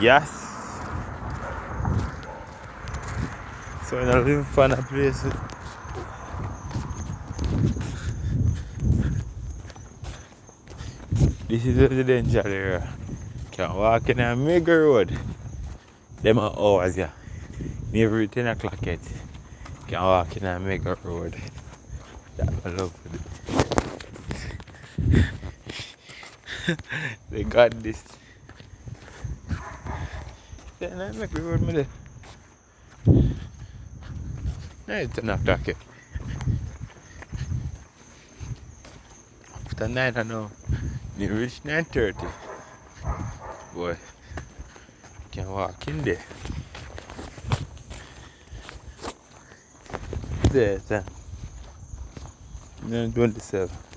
Yes. So in a living fun place. This is residential area. Can walk in a mega road. Them are hours, yeah. Never 10 o'clock yet. Can walk in a mega road. That I love it. they got this. Then I make the road me there. No, it's 10 o'clock yet. After 9 I know. You reach 9.30. Boy, can walk in there. There, 9.27.